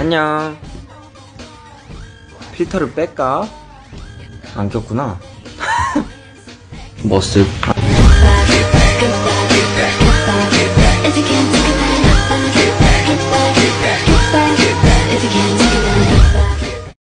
안녕. 필터를 뺄까? 안 꼈구나. 머쓱.